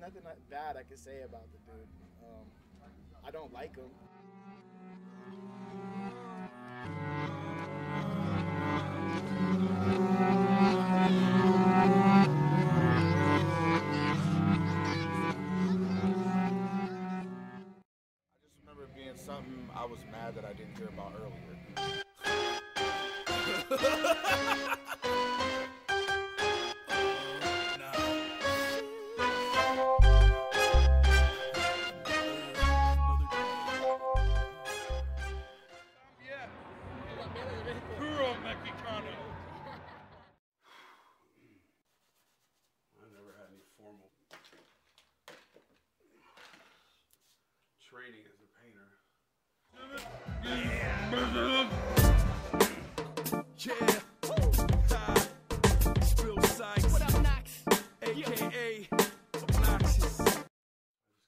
nothing bad I can say about the dude. Um, I don't like him. I just remember being something I was mad that I didn't hear about earlier. Formal training as a painter. Yeah. What up, Knox? AKA Obnoxious. I just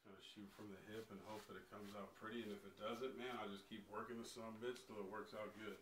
of shoot from the hip and hope that it comes out pretty. And if it doesn't, man, I just keep working the some bitch till it works out good.